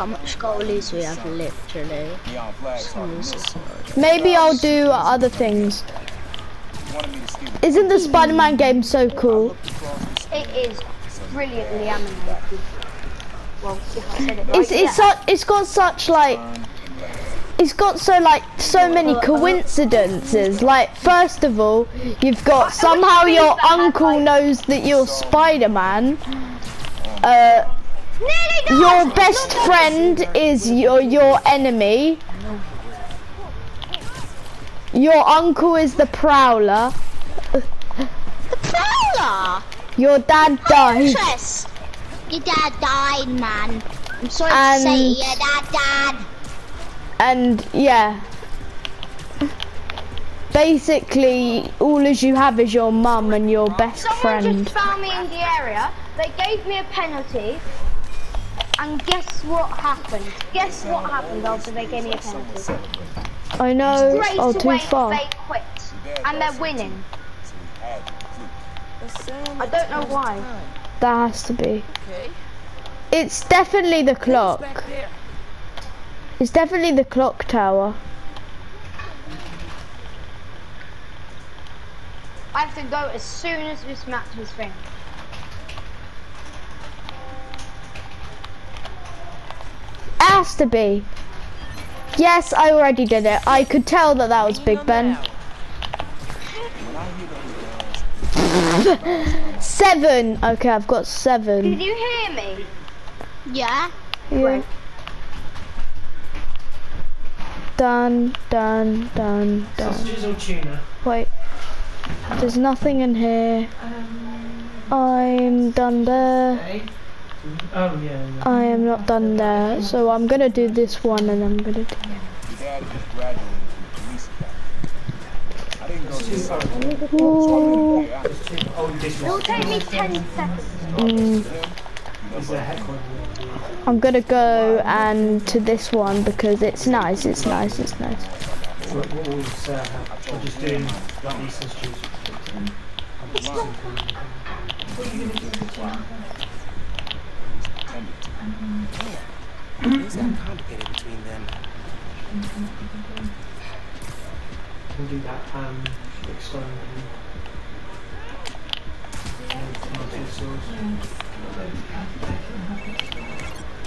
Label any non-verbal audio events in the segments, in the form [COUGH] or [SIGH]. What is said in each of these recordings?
how much goalies we have literally. Neon flags are Jesus. Maybe I'll do other things. wanted me to steal Isn't the Spider-Man game so cool? It is brilliantly animated. Well, if I said it right, It's it's yeah. it's got such like it's got so like so many coincidences. Like first of all, you've got somehow your uncle knows that you're Spider-Man. Uh, your best friend is your your enemy. Your uncle is the Prowler. The prowler! Your dad died. Your dad died, man. I'm sorry to say And- your dad died. and yeah basically all as you have is your mum and your best Someone friend just found me in the area. They gave me a penalty. And guess what happened? Guess what happened after they gave me a penalty? i know Straight oh too away far they quit. And they're winning. I don't know why. that has to be it's definitely the clock it's definitely the clock tower I have to go as soon as this match is finished. Has to be yes i already did it i could tell that that was big ben seven okay i've got seven. Did seven you hear me? Yeah? yeah. done done done done Sausages? Wait. There's nothing in here. I'm done there. Okay. Oh yeah. I am not done there. So I'm gonna do this one and I'm gonna do Your dad just graduated from police academy. I didn't go to summer. Ooh, Yeah, Just two. This It will take me 10 seconds. mm? I'm gonna go and to this one because it's nice, it's nice, it's nice. Sausages. Things complicated between them. We'll do that um, external.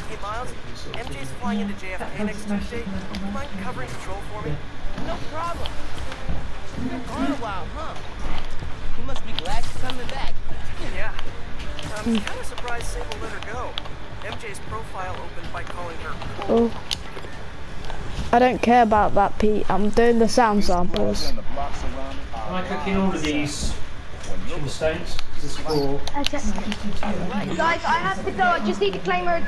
Hey Miles, MJ's flying into JFK next Tuesday. You mind covering control for me? No problem. Been Gone a while, huh? You must be glad you're coming back. Yeah. I'm kind of surprised Sable let her go. MJ's profile opened by calling her Oh. I don't care about that, Pete. I'm doing the sound samples. And the blocks around it. Am I cooking all of these tuna steaks? This is for Guys, I have to go. I just need to claim her.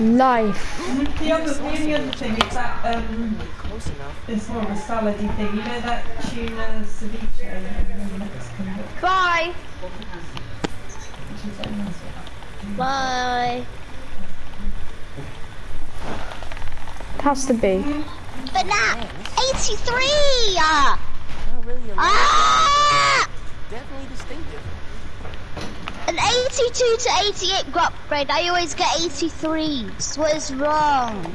Life. The other, the only other thing is that um, close enough. it's more of a salady thing. You know that tuna ceviche in Mexican, Bye. which is very nice. Bye. Has to be. But not 83! Ah! Not really ah! Definitely distinctive. An 82 to 88 got upgrade. I always get 83s. What is wrong?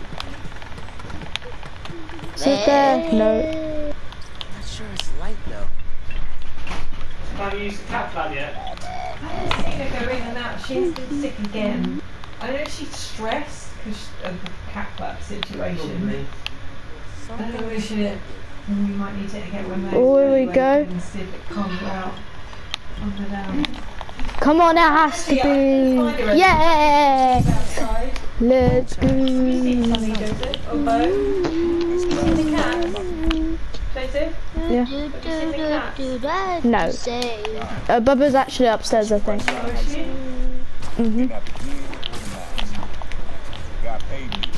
Sit there. No. I'm Not sure it's light though. Have you used the cat flap yet? I've seen her go in and out. She's been sick again. I know she's stressed because of the cat flap situation. Probably. I don't know Something whether we might need to get one of those. Oh, here we go. And see if it calms her out. Calms her down. Come on, it has to be. Yeah. Let's Have you seen go. Sunny Joseph or Bo? The cat. Joseph? Yeah. Do, Have you seen the cat? do that. No. Uh, Bubba's actually upstairs, I think.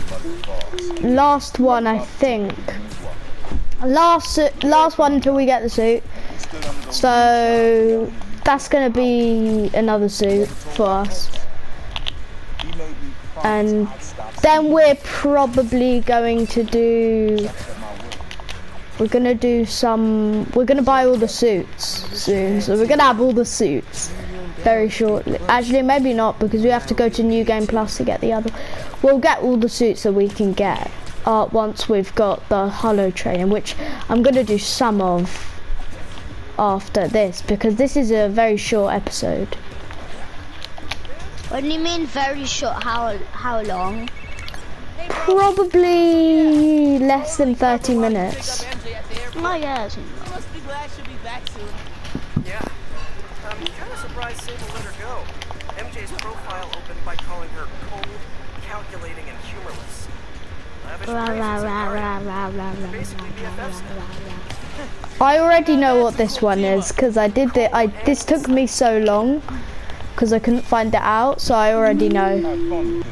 Mother falls. Last one, I think. Last, last one until we get the suit. So that's gonna be another suit for us. And then we're probably going to do. We're gonna do some. We're gonna buy all the suits soon. So we're gonna have all the suits very shortly. Actually, maybe not because we have to go to New Game Plus to get the other. we'll get all the suits that we can get uh, once we've got the hollow training, which I'm gonna do some of after this because this is a very short episode. What do you mean very short? How how long? Probably less than 30 minutes. MJ at the airport. Oh yeah. it's- must be glad she'll be back soon. Yeah. I'm kind of surprised Sable let her go. MJ's profile opened by calling her cold, calculating, and humorless. I already know what this one is because I did it. I this took me so long because I couldn't find it out, so I already know.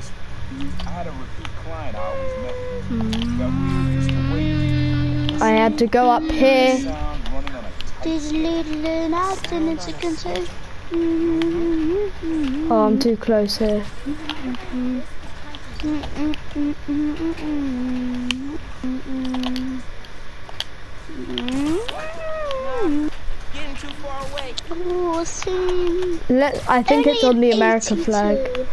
I had fun with this. I had a repeat client I always met. That to. I had to go up here. Sound running on a tight There's a little nothing that you can say. Oh, I'm too close here. Getting too far away. Oh. Let I think it's on the America flag.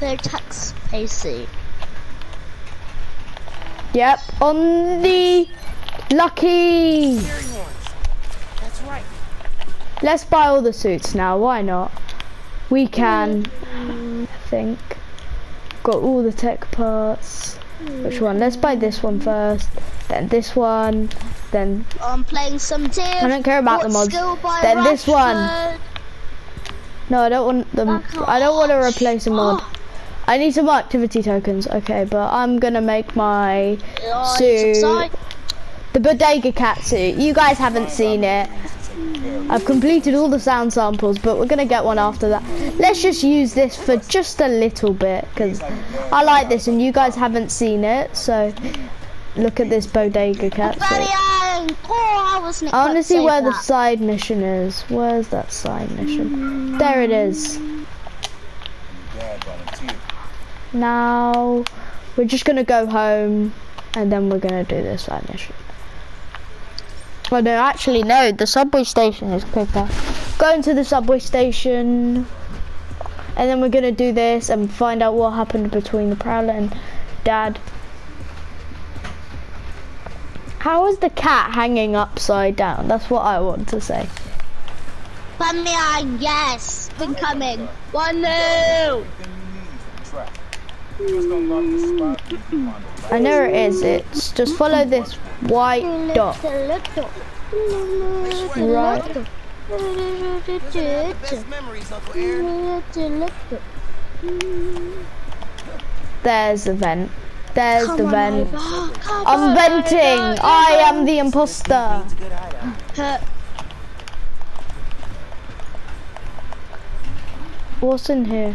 They're tax spacey. Yep, on the lucky. That's right. Let's buy all the suits now. Why not? We can. I think. Got all the tech parts. Which one? Let's buy this one first. Then this one. Then I'm playing some. I don't care about the mods. Then this one. No, I don't want them. I don't want to replace a mod. Oh, I need some activity tokens. Okay, but I'm gonna make my Oh, suit. The bodega cat suit. You guys haven't seen it. I've completed all the sound samples, but we're gonna get one after that. Let's just use this for just a little bit, because I like this and you guys haven't seen it, so look at this bodega cat suit. I, I wasn't I wanna see where the side mission is. Where's that side mission? There it is. Dad volunteered. Now, we're just gonna go home, and then we're gonna do this side mission. Well, no, actually, no. The subway station is quicker. Going to the subway station, and then we're gonna do this and find out what happened between the Prowler and Dad. How is the cat hanging upside down? That's what I want to say. Bamian, yes, been coming. One new. I know it is. It's just follow this white dot. Right. The best memories, Uncle Aaron. There's the vent. There's the vent. I'm venting. I am the imposter. It's a good hideout. What's in here?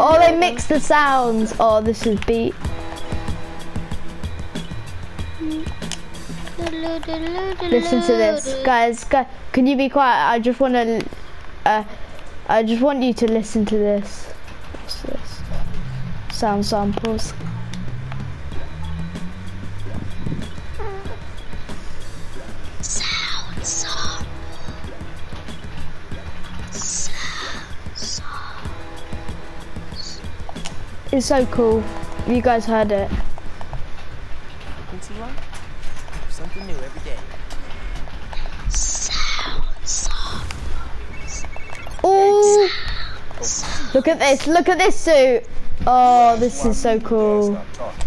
Oh, they mix the sounds. Oh, this is beat. Listen to this, guys. Guys, can you be quiet? I just want to. Uh, I just want you to listen to this. What's this? Sound samples. It's so cool. You guys heard it. Something new every day. Oh, look at this. Look at this suit. Oh, this is so cool. Stop talking.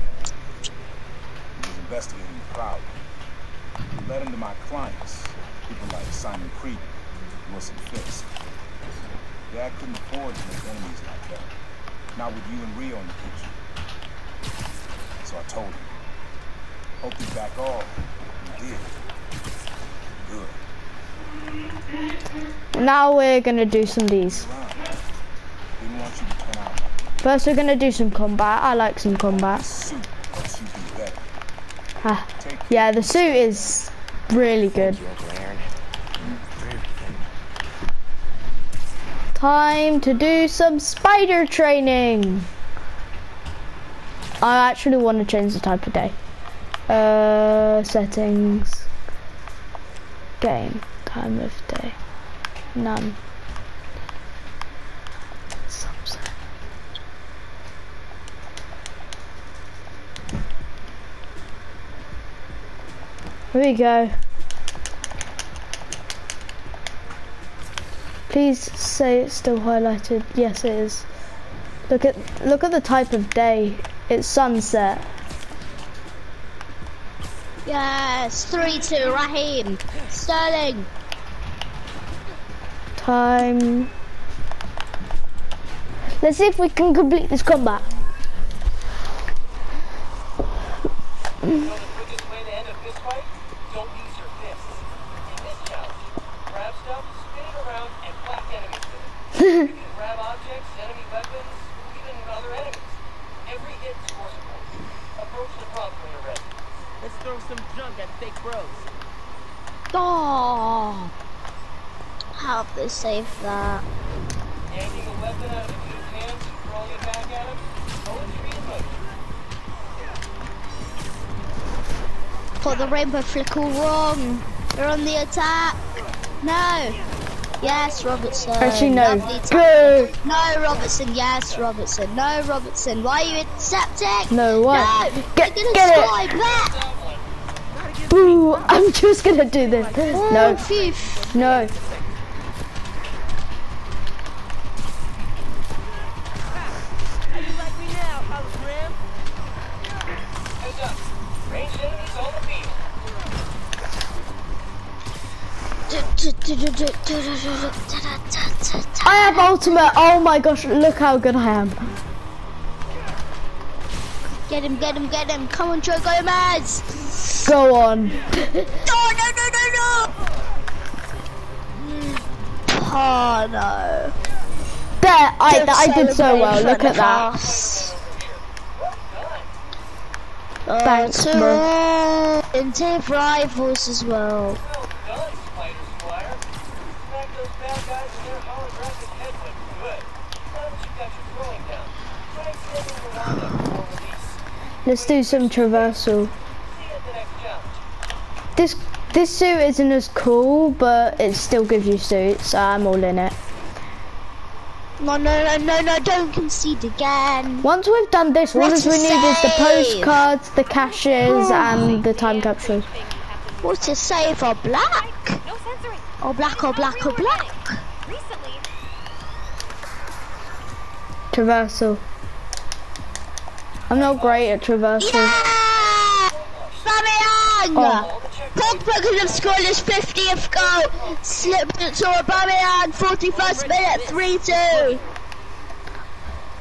He was investigating the crowd. He led him to my clients, people like Simon Krieger, Wilson Fisk. Dad couldn't afford to make enemies like that. Not with you and Rio in the picture. So I told him. Hope he'd back off. He did. Good. Now we're gonna do some of these. First, we're gonna do some combat. I like some combat. Ah, yeah, the suit is really good. Time to do some spider training. I actually want to change the type of day. Uh, settings. Game. Time of day. None. Here we go. Please say it's still highlighted. Yes, it is. Look at look at the type of day. It's sunset. Yes, 3-2, Raheem. Sterling. Time. Let's see if we can complete this combat. You know the quickest way to end a fist fight? Don't use your fists. In this challenge, grab stuff, spin it around, and whack enemies with it. you can grab objects, enemy weapons, even other enemies. Every hit scores a point. Approach the prompt when you're ready. Let's throw some junk at fake bros. Oh. How have they saved that? Yanking a weapon out of a dude's hands and throwing it back at him? Poetry in motion. Got the rainbow flick all wrong. They're on the attack. No. Yes, Robertson. Actually, no. Go. No, Robertson. Yes, Robertson. No, Robertson. Why are you intercepting? No, what? No. Get- You're gonna get it. slide back. Boo! I'm just gonna do this. Oh, No, phew. no. I have ultimate. Oh my gosh! Look how good I am. Get him, get him, get him. Come on, Joe Gomez. Go on. No, no, no, no, no. Oh, no. There, I, I did so well. Look at that. us. Thanks, uh, bro. And take rivals as well. Well done, Spider Squire. Smack those bad guys in their holographic headbutt good. Now that you got your throwing down, try extending your windup before release. Let's do some traversal. See you at the next challenge. This this suit isn't as cool, but it still gives you suits. I'm all in it. No, no, no, no, no, don't concede again. Once we've done this, all What we a need is the postcards, the caches, and the time capsules. What a save or black? No. Or black or black or black? Recently, Traversal. I'm not great at traversal. Yeah! Aubameyang! Oh. Pogba could have scored his 50th goal. Slipped it to Aubameyang, 41st minute, 3-2.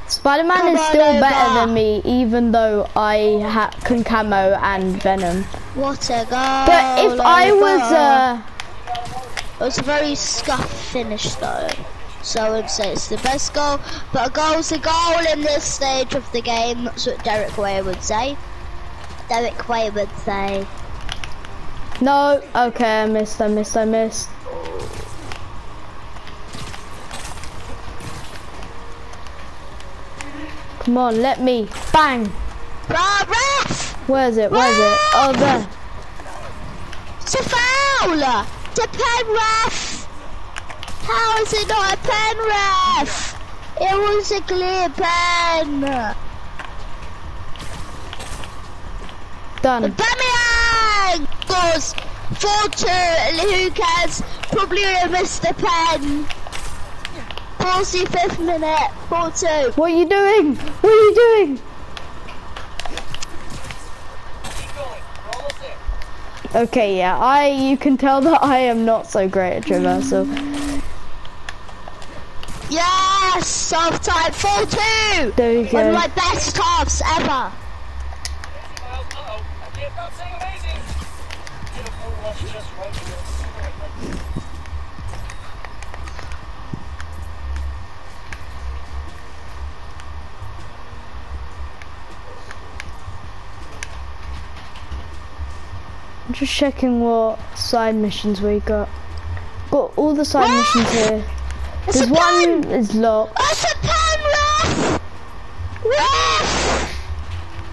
Spider-Man is still over. better than me, even though I ha- can camo and venom. What a goal. But if I was, uh, It was a very scuffed finish though. So I would say it's the best goal. But a goal's a goal in this stage of the game. That's what Derek Rae would say. Derek Rae would say. no, okay, I missed, I missed, I missed. Come on, let me, bang! Where is it, where is it? Oh, there. It's a foul! It's a pen ref! How is it not a pen ref? It was a clear pen! Done. Bamiyang scores 4-2 and who cares? Probably would have missed the pen. 45th minute, 4-2. What are you doing? What are you doing? Keep going. We're almost there. Okay, yeah, I, you can tell that I am not so great at traversal. Yes! Half time, 4-2! There we One of my best halves ever. Miles, uh-oh. I can't stop saying amazing. Beautiful, let's just run to it. I'm just checking what side missions we got. Got all the side missions here. It's There's a pen! one is locked. That's a pen, ref! Ref!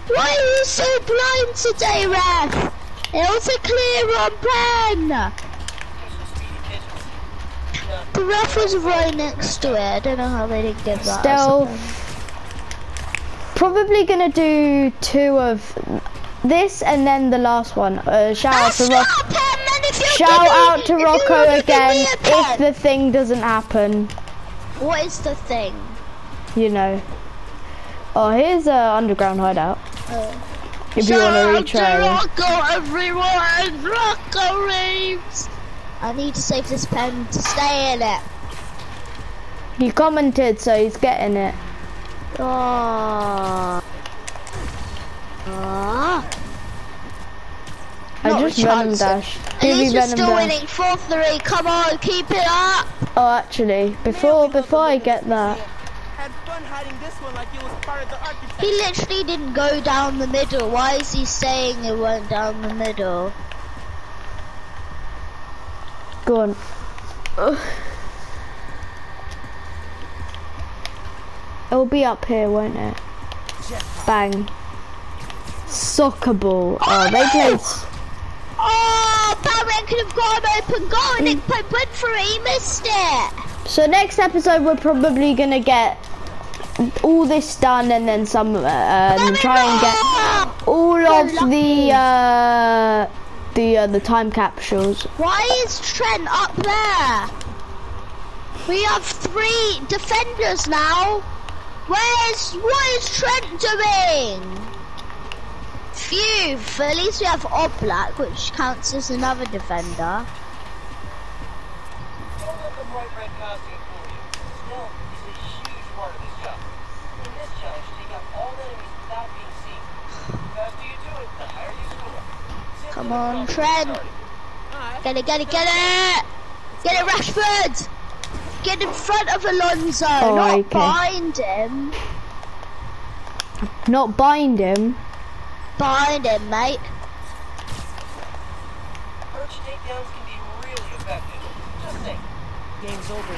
Why are you so blind today, ref? It was a clear on pen. The ref was right next to it. I don't know how they didn't give that. Stealth. Probably gonna do two of this and then the last one. Uh, shout out to not Shout me- out to Rocco again if the thing doesn't happen. What is the thing? You know. Oh, here's a underground hideout. If you want to Shout out retry. Rocco, everyone! Rocco Reeves! I need to save this pen to stay in it. He commented, so he's getting it. Oh. Ah. I Not just venom chance. dash. At Give least we're still dash. winning 4-3. Come on, keep it up. Oh, actually, before before I get that, Had fun hiding this one like it was part of the architect. He literally didn't go down the middle. Why is he saying it went down the middle? go on. Ugh. [SIGHS] It'll be up here, won't it? Bang. Soccer ball. Oh, they [COUGHS] played. Oh, Batman could have got an open goal and it put for it. He missed it. So next episode, we're probably gonna get all this done and then some. Uh, um, try and get all of the uh, the uh, the time capsules. Why is Trent up there? We have three defenders now. Where's what is Trent doing? Phew, at least we have Oblak, which counts as another defender. Don't let the bright red costume fool you. Stealth is a huge part of this job. In this challenge, take out all enemies without being seen. The faster you do it, the higher you score. Simply Come on, Trent. Get it, get it, get it! Get it, Rashford! Get in front of Alonso, Oh, not okay. behind him. Not bind him. Behind him, mate. Perch takedowns can be really effective. Just think. Game's over.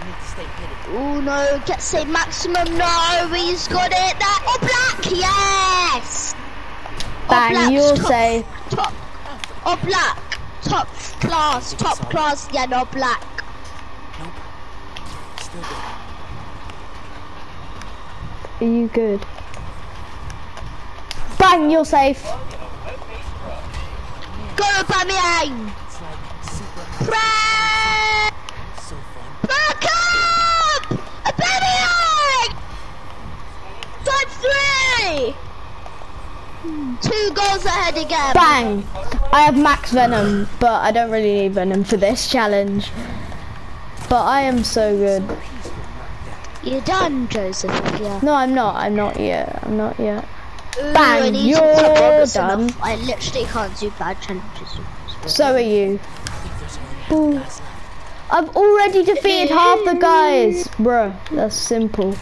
You need to stay hidden. Oh no, get say maximum. No, he's got it. That oh black, yes. Bang, Oblak's you'll top, say. top. Oh black, top class, top class. Yeah, no black. Still good. Are you good? Bang, you're safe. Go, Bamiang. It's like super Press. so fun. Back up! A Bamiang. Five three. Hmm, Two goals ahead again. Bang! I have max venom, but I don't really need venom for this challenge. But I am so good. You're done, Joseph. Yeah. No, I'm not. I'm not yet. I'm not yet. Bang, I you're done. I literally can't do bad challenges. So are you. I think there's only Ooh. I've already defeated half the guys. Bruh, that's simple.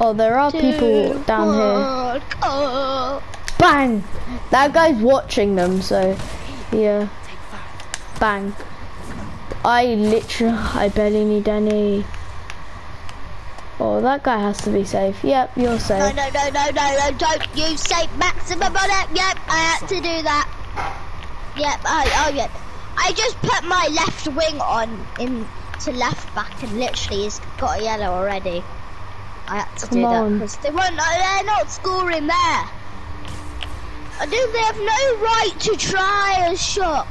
Oh, there are people down here. here. Oh. Bang! That guy's watching them, so yeah. Bang. I literally, I barely need any. Oh, that guy has to be safe. Yep, you're safe. no, no, no, no, no, no, don't you say maximum on it. Yep, I had to do that. Yep, I, oh, yep. I just put my left wing on in to left back and literally he's got a yellow already. I had to Come do on. that because they weren't, uh, they're not scoring there. I do, they have no right to try a shot.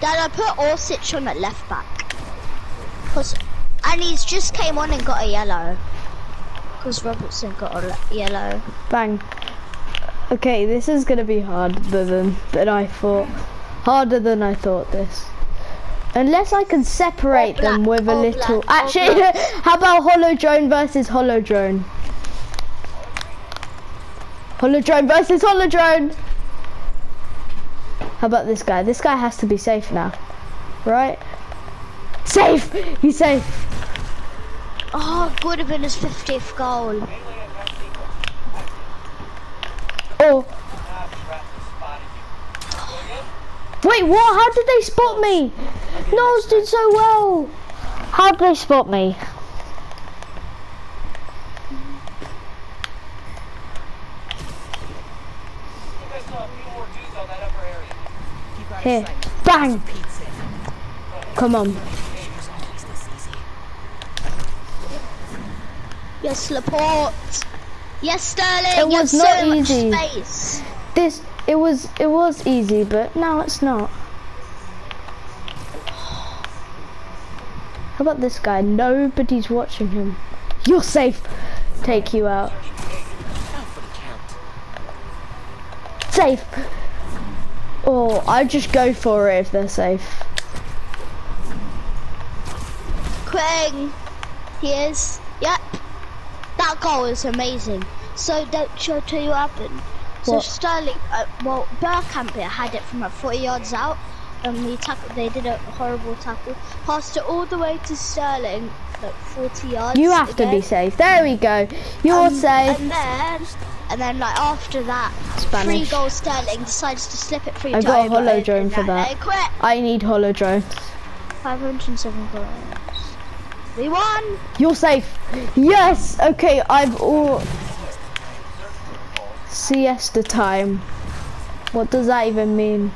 Dad, I put Orsic on at left back. Cause, and he's just came on and got a yellow. Because Robertson got a yellow. Bang. Okay, this is gonna be harder than than I thought. Harder than I thought this. Unless I can separate All them with a little. black, Actually, [LAUGHS] how about Holo Drone versus Holo Drone? Holo Drone versus Holo Drone. How about this guy? This guy has to be safe now, right? Safe. He's safe. Oh, would have been his 50th goal. Oh, Wait, what? How did they spot me? Knowles did so well. How did they spot me? You guys saw a few more dudes on that upper area. Keep out Here. Bang! Come on. It was always. Yes, Laporte. Yes, Sterling. It was have not so easy. space. This it was it was easy, but now it's not. How about this guy? Nobody's watching him. You're safe. Take you out. Out for the count. Safe. Oh, I just go for it if they're safe. Quang. He is. Yep. That goal is amazing. So don't show to you what. So What? Sterling, uh, well, Bergkamp here had it from like 40 yards out, and we tackled. They did a horrible tackle, passed it all the way to Sterling, like 40 yards. You have to be safe. There we go. You're Um, safe. And then, like after that, Spanish. three goals Sterling decides to slip it through I got a holo drone for then that. I need holo drones. 507 goals. We won. You're safe. Yes. Okay. I've all siesta time. What does that even mean?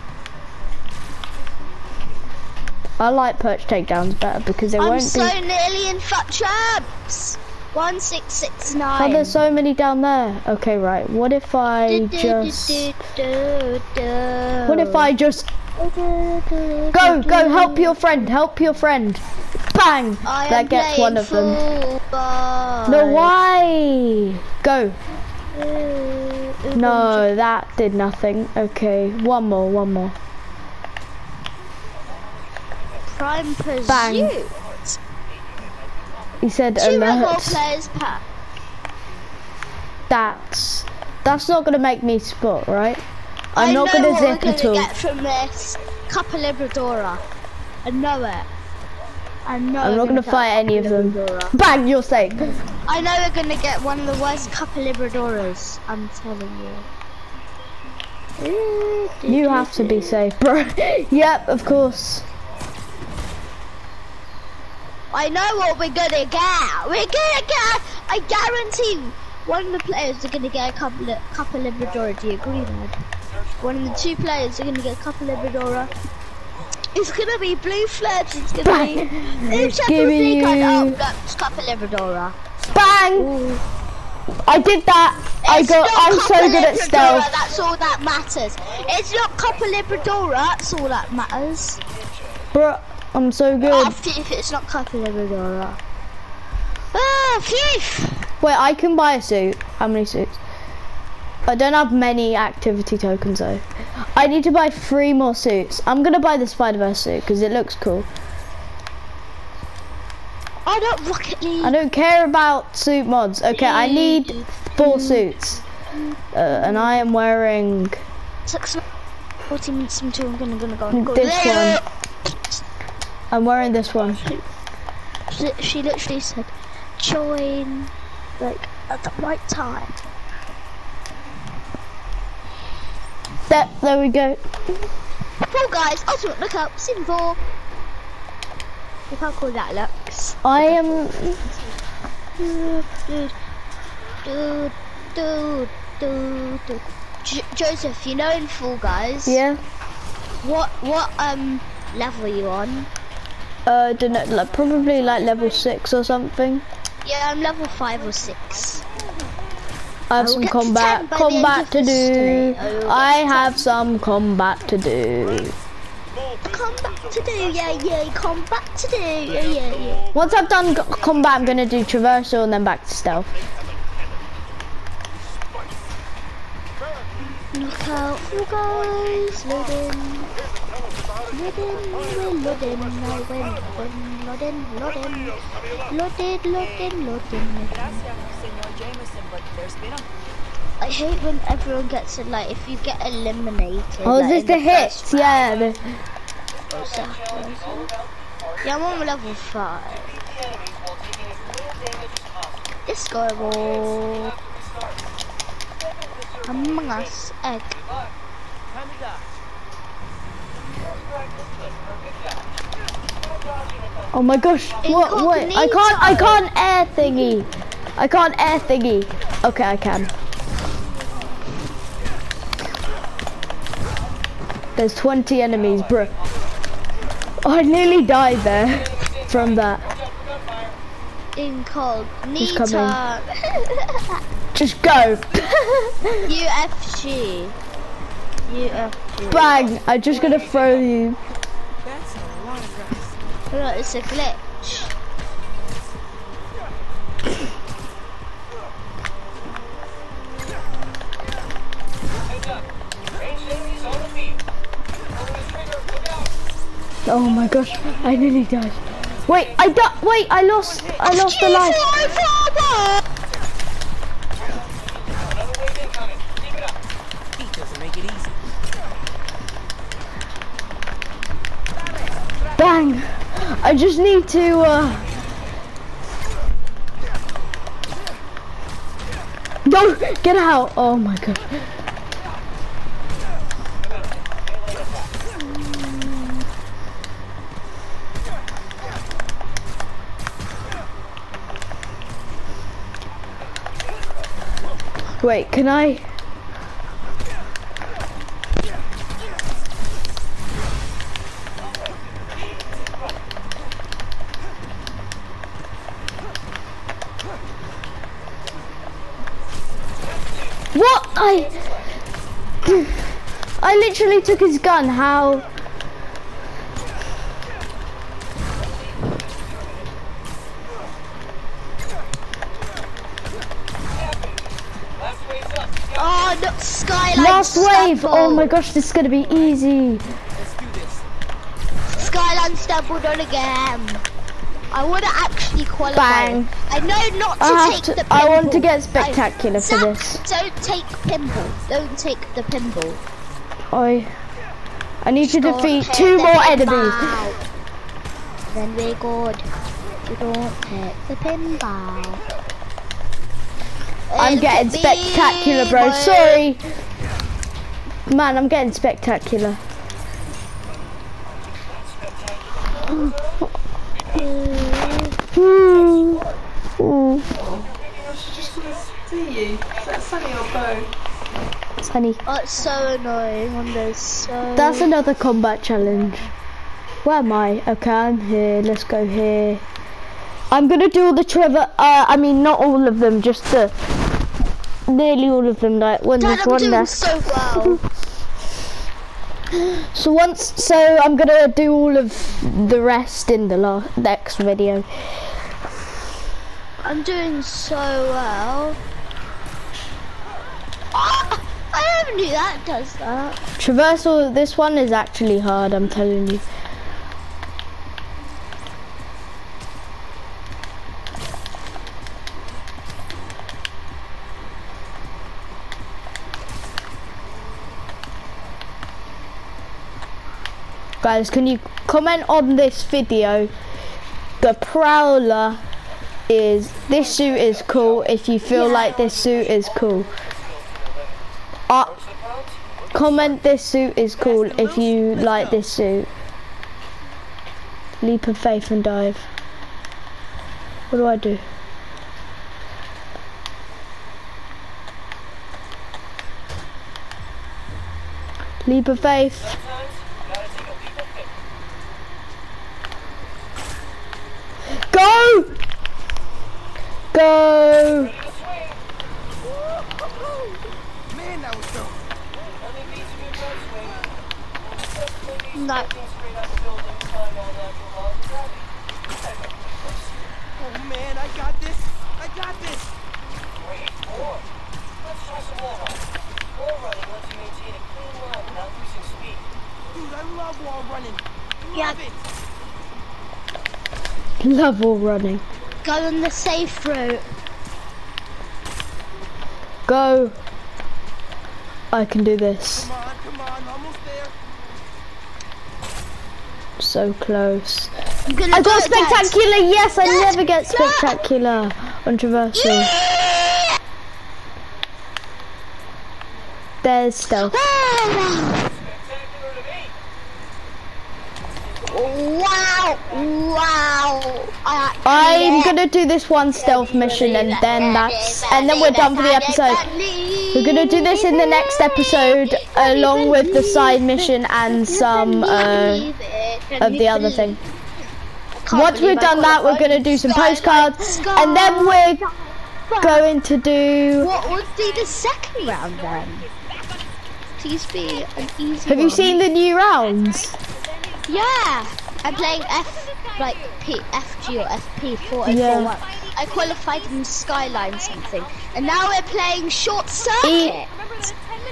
I like perch takedowns better because they I'm won't so be. nearly in fat traps. One six six Oh, nine. there's so many down there. Okay, right. What if I just? What if I just go go help your friend? Help your friend. Bang! I that gets one of them. football. No, why? Go. No, that did nothing. Okay, one more, one more. Prime pursuit. Bang. He said Two red ball alert. players pack. That's that's not gonna make me spot, right? I'm I not know gonna what zip we're gonna all. get from this. Cup of Libradora. I know it. I know. I'm not gonna get fight any of them. Bang, you're safe. I know we're gonna get one of the worst Cup of Libradoras. I'm telling you. You have to be safe, bro. [LAUGHS] yep, of course. I know what we're gonna get. We're gonna get. I guarantee one of the players are gonna get a couple of couple Libradora. Do you agree, Dad? One of the two players are gonna get a couple of Libradora. It's gonna be blue flags. It's gonna be blue Champions League. and- Oh, you- that's couple Libradora. Bang! Ooh. I did that. I It's got. not I'm so Copa good at stealth. That's all that matters. It's not Copa Libradora. That's all that matters. Bro, I'm so good. Oh, thief! It's not Copa Libradora. Ah, thief! Wait, I can buy a suit. How many suits? I don't have many activity tokens though. I need to buy three more suits. I'm gonna buy the Spider-Verse suit because it looks cool. I don't Rocket League. I don't care about suit mods. Okay, I need four suits. Uh, and I am wearing Six, 40 minutes until I'm gonna, gonna go. this one. I'm wearing this one. She, she literally said, join, like, at the right time. There, there we go. Fall Guys, Ultimate Lookout, Season 4. Look how cool that looks. I am. Dude, dude, dude, dude, dude, Joseph, you know in Fall Guys, Yeah. what, what, um, level are you on? Uh, don't know, like probably like level six or something. Yeah, I'm level 5 or 6. I have will some get to combat by the end combat to do. I I have some combat to do. Come back to do, yeah, yeah, come back to do, yeah, yeah, yeah. Once I've done combat, I'm gonna do traversal and then back to stealth. Look out, you guys, loading. Loaded. Senor Jameson, but there's been a I hate when everyone gets it, like, if you get eliminated. Oh, is like, this the first hits? Yeah. The, Yeah, I'm on level 5. It's scoreable. Among Us, egg. time to die. Oh my gosh! What? What? I can't! I can't air thingy. I can't air thingy. Okay, I can. There's 20 enemies, bro. Oh, I nearly died there from that. Incognito. [LAUGHS] Just go. UFG. UFG. Bang! I'm just gonna throw you. Look, it's a glitch. Oh my gosh! I nearly died. Wait, I di- Wait, I lost. I lost the life. To. Uh... No! Get out! Oh my god. Wait, can I? What? I... I literally took his gun, how? Oh, no, Skyline Last wave! Oh my gosh, this is gonna be easy. Let's do this. Skyline stumbled on again. I want to actually qualify. Bang. I know not to I take have the to, I want to get spectacular I- for this. Don't take pinball. Don't take the pinball. I, I need to defeat two the more enemies. pinball. Then we're good. You don't hit the pinball. I'm Look getting spectacular, bro. boy. Sorry. Man, I'm getting spectacular. Ooh. Ooh. I should just want to see you. Is that Sunny or Bo? Sunny. Oh, it's so annoying when there's so. That's another combat challenge. Where am I? Okay, I'm here. Let's go here. I'm gonna do all the Trevor. Uh, I mean, not all of them, just the nearly all of them. Like when Dad, there's I'm one doing left. so well. [LAUGHS] So once, so I'm gonna do all of the rest in the la- next video. I'm doing so well. Ah, [LAUGHS] I never knew that does that. Traversal, this one is actually hard. I'm telling you. Guys, can you comment on this video? The Prowler is, this suit is cool if you feel like this suit is cool. Comment this suit is cool if you like this suit. Leap of faith and dive. What do I do? Leap of faith. Go! Go! Man, that was dope. No. Oh man, I got this. I got this. Let's try some wall running. Wall running lets you maintain a clean line without losing speed. Dude, I love wall running. Yeah. Love it. Love all running. Go on the safe route. Go. I can do this. Come on, come on, almost there. So close. I'm gonna I do got it, Dad. spectacular. Yes, I Dad, never get Dad. spectacular on traversal. Yeah. There's stealth. I'm gonna do this one stealth mission and then that's and then we're done for the episode. We're gonna do this in the next episode along with the side mission and some uh, of the other thing. Once we've done that, we're gonna do some postcards and then we're going to do. What would be the second round then? Please be an easy Have you seen the new rounds? Yeah, I'm playing F, like P, FG or FP, 4041. Yeah. I qualified in Skyline something. And now we're playing Short Circuit.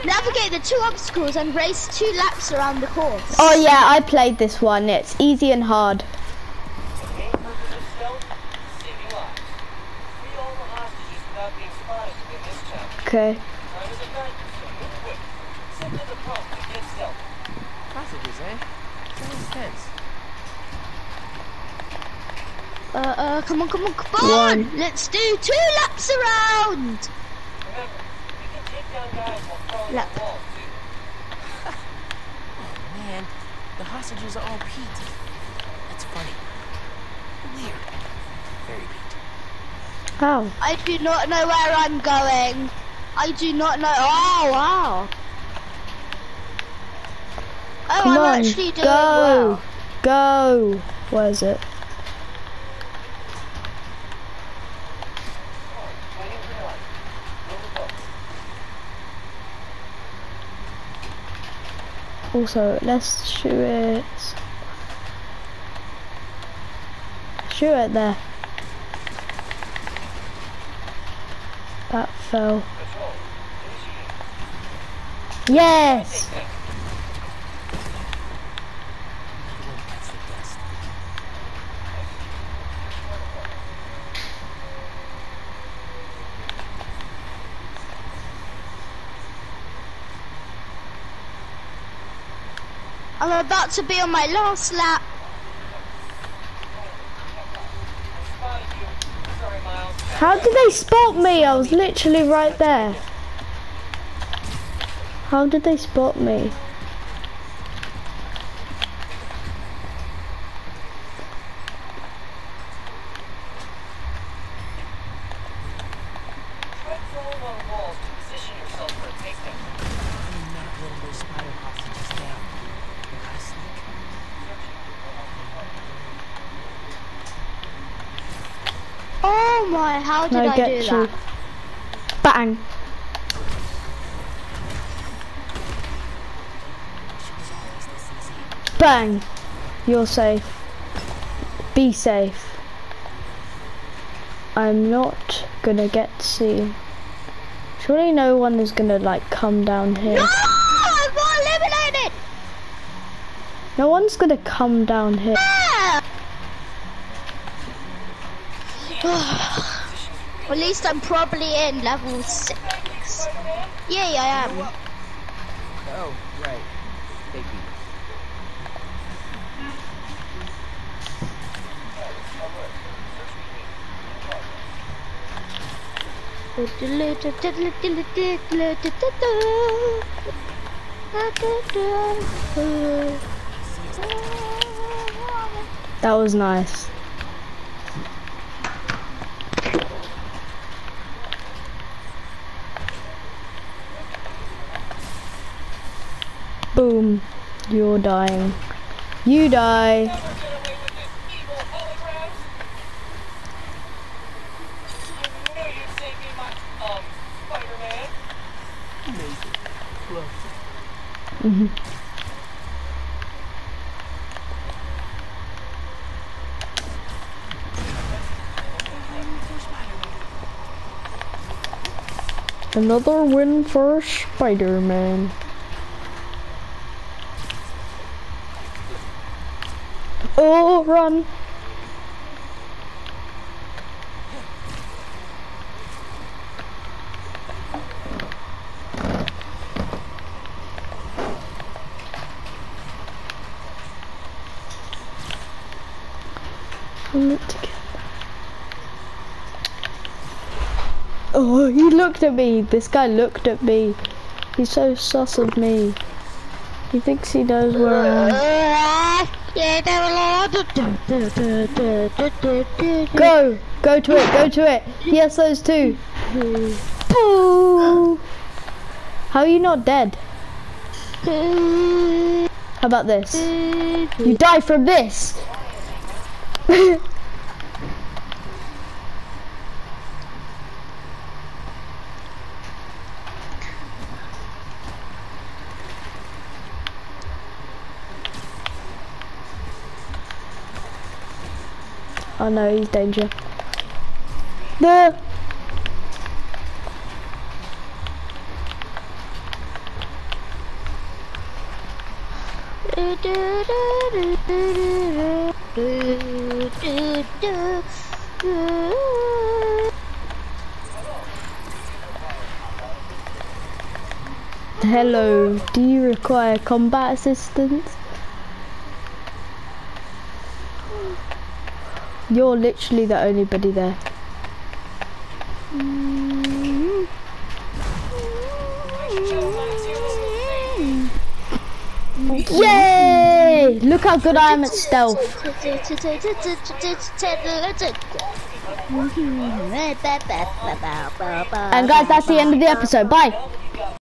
Navigate the two obstacles and race two laps around the course. Oh yeah, I played this one. It's easy and hard. Main purpose of stealth? Saving lives. Free all the hostages without being spotted in this challenge. Okay. Time is a factor, so move quick. Simple the prompt to get stealth. Hostages, eh? Sounds tense. Uh, uh, come on, come on, come on! One. Let's do two laps around! Remember, we can take down guys while crawling Lap. on walls. Man, the hostages are all Pete. That's funny. Weird. Very Pete. How? I do not know where I'm going. I do not know. Oh, wow. Oh, Come I'm on, actually doing go, well. go. Where is it? Waiting for your light. Move the boat. Also, let's shoot it. Shoot it there. That fell. Yes! About to be on my last lap. How did they spot me? I was literally right there. How did they spot me? Try crawling on walls to position yourself for a takedown. I'm not letting those spider hostages down. I gotta sneak. Oh my, how did No, I get you. that? Bang! Bang! You're safe. Be safe. I'm not gonna get seen. Surely no one is gonna like come down here. No! I got eliminated! No one's gonna come down here. Ah! [SIGHS] [SIGHS] At least I'm probably in level 6. Yay, I am. Oh, right. Thank you. That was nice. Boom. You're dying. You die. Get away with this evil holograms. You knew you'd save me, my um Spider-Man. Amazing. Close. Another win for Spider-Man. Oh, run. Oh, he looked at me. This guy looked at me. He's so sus of me. He thinks he knows where I am. Go, go to it, go to it. Yes, those two. How are you not dead? How about this? You die from this. [LAUGHS] no, he's danger. No. Hello, do you require combat assistance? You're literally the only buddy there. Yay! Look how good I am at stealth. And guys, that's the end of the episode. Bye.